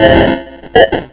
Uh, uh.